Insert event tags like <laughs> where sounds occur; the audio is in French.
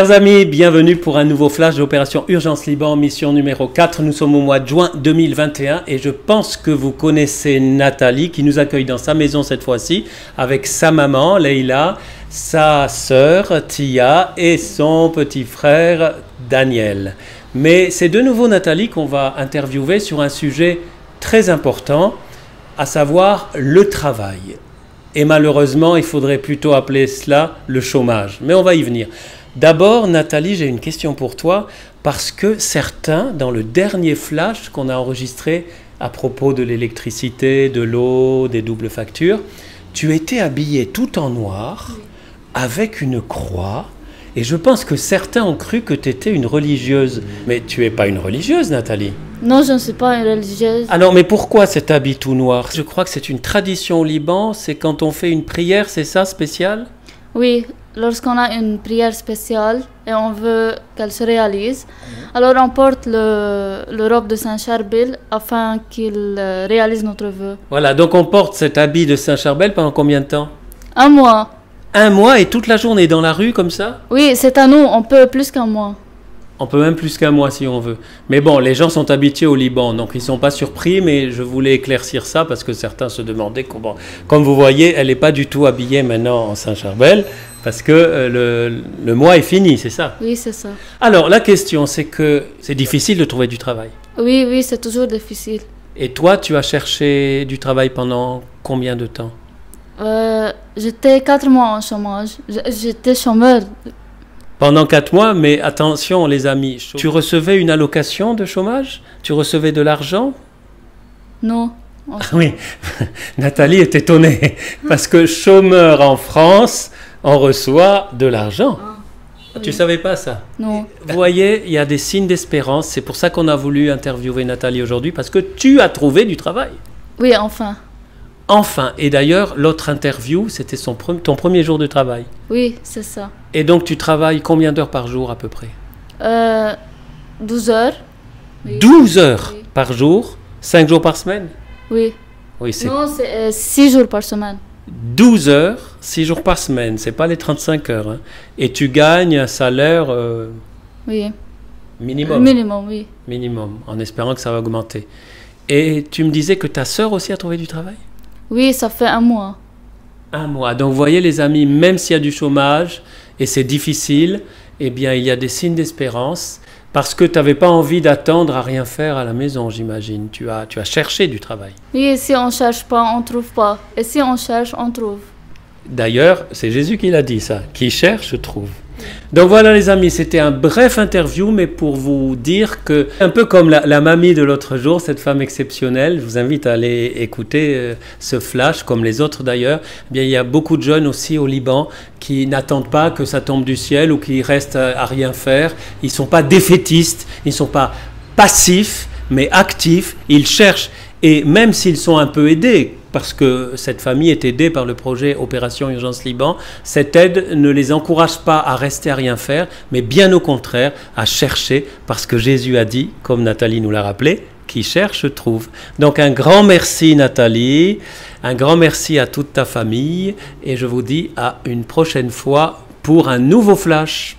Chers amis, bienvenue pour un nouveau flash d'opération Urgence Liban, mission numéro 4. Nous sommes au mois de juin 2021 et je pense que vous connaissez Nathalie qui nous accueille dans sa maison cette fois-ci avec sa maman Leïla, sa sœur Tia et son petit frère Daniel. Mais c'est de nouveau Nathalie qu'on va interviewer sur un sujet très important, à savoir le travail. Et malheureusement, il faudrait plutôt appeler cela le chômage. Mais on va y venir. D'abord, Nathalie, j'ai une question pour toi, parce que certains, dans le dernier flash qu'on a enregistré à propos de l'électricité, de l'eau, des doubles factures, tu étais habillée tout en noir, avec une croix, et je pense que certains ont cru que tu étais une religieuse. Mais tu n'es pas une religieuse, Nathalie. Non, je ne suis pas une religieuse. Alors, mais pourquoi cet habit tout noir? Je crois que c'est une tradition au Liban, c'est quand on fait une prière, c'est ça, spécial? Oui, lorsqu'on a une prière spéciale et on veut qu'elle se réalise, alors on porte le, le robe de Saint Charbel afin qu'il euh, réalise notre vœu. Voilà, donc on porte cet habit de Saint-Charbel pendant combien de temps? Un mois. Un mois et toute la journée dans la rue comme ça? Oui, c'est à nous, on peut plus qu'un mois. On peut même plus qu'un mois si on veut. Mais bon, les gens sont habitués au Liban, donc ils ne sont pas surpris, mais je voulais éclaircir ça parce que certains se demandaient comment. Comme vous voyez, elle n'est pas du tout habillée maintenant en Saint-Charbel parce que euh, le, le mois est fini, c'est ça? Oui, c'est ça. Alors la question, c'est que c'est difficile de trouver du travail. Oui, oui, c'est toujours difficile. Et toi, tu as cherché du travail pendant combien de temps? Euh, J'étais quatre mois en chômage. J'étais chômeur. Pendant quatre mois, mais attention les amis, tu recevais une allocation de chômage? Tu recevais de l'argent? Non. en- Oui, <laughs> Nathalie est étonnée, parce que chômeur en France, on reçoit de l'argent. Tu oui. savais pas ça? Non. Vous voyez, il y a des signes d'espérance, c'est pour ça qu'on a voulu interviewer Nathalie aujourd'hui, parce que tu as trouvé du travail. Oui, enfin. Enfin, et d'ailleurs, l'autre interview, c'était son pre- ton premier jour de travail. Oui, c'est ça. Et donc, tu travailles combien d'heures par jour à peu près? Euh, 12 heures. Oui. 12 heures Oui. par jour, 5 jours par semaine? Oui. Oui, c'est Non, c'est 6 jours par semaine. 12 heures, 6 jours par semaine, c'est pas les 35 heures. hein. Et tu gagnes un salaire euh, Oui. minimum, Minimum, oui. minimum, en espérant que ça va augmenter. Et tu me disais que ta sœur aussi a trouvé du travail? Oui, ça fait un mois. Un mois. Donc, vous voyez, les amis, même s'il y a du chômage et c'est difficile, eh bien, il y a des signes d'espérance parce que tu n'avais pas envie d'attendre à rien faire à la maison, j'imagine. Tu as, tu as cherché du travail. Oui, si on cherche pas, on trouve pas. Et si on cherche, on trouve. D'ailleurs, c'est Jésus qui l'a dit ça. Qui cherche, trouve. Donc voilà les amis, c'était un bref interview, mais pour vous dire que, un peu comme la, mamie de l'autre jour, cette femme exceptionnelle, je vous invite à aller écouter euh, ce flash, comme les autres d'ailleurs, eh bien il y a beaucoup de jeunes aussi au Liban qui n'attendent pas que ça tombe du ciel ou qui restent à, à rien faire. Ils ne sont pas défaitistes, ils ne sont pas passifs, mais actifs, ils cherchent. Et même s'ils sont un peu aidés, parce que cette famille est aidée par le projet Opération Urgence Liban, cette aide ne les encourage pas à rester à rien faire, mais bien au contraire à chercher, parce que Jésus a dit, comme Nathalie nous l'a rappelé, qui cherche trouve. Donc un grand merci Nathalie, un grand merci à toute ta famille, et je vous dis à une prochaine fois pour un nouveau flash.